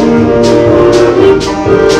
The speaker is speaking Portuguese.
Música